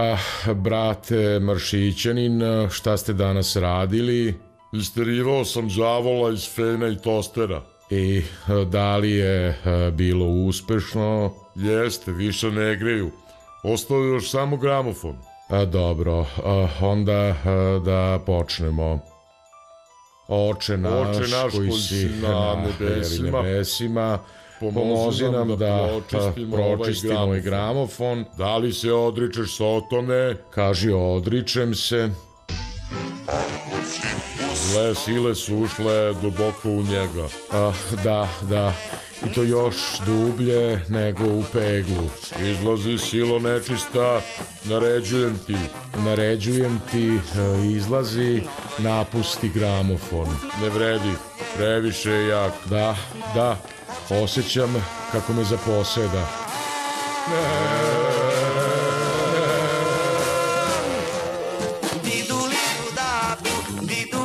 Ah, brate Maršićanin, šta ste danas radili? Isterivao sam đavola iz fena i tostera. I da li je e, bilo uspešno? Jeste, više ne greju. Ostao je još samo gramofon. A, dobro, a, onda a, da počnemo. Oče naš, Oče naš koji si na nebesima, nebesima pomozi nam da pročistimo, pročistimo ovaj gramofon. Da li se odričeš Sotone? Kaži, odričem se. Zle sile su ušle duboko u njega. Ah, da, da. I to još dublje nego u peglu. Izlazi silo nečista, naređujem ti. Naređujem ti, e, izlazi, napusti gramofon. Ne vredi, previše je jak. Da, da, Osjećam kako me zaposeda. Didu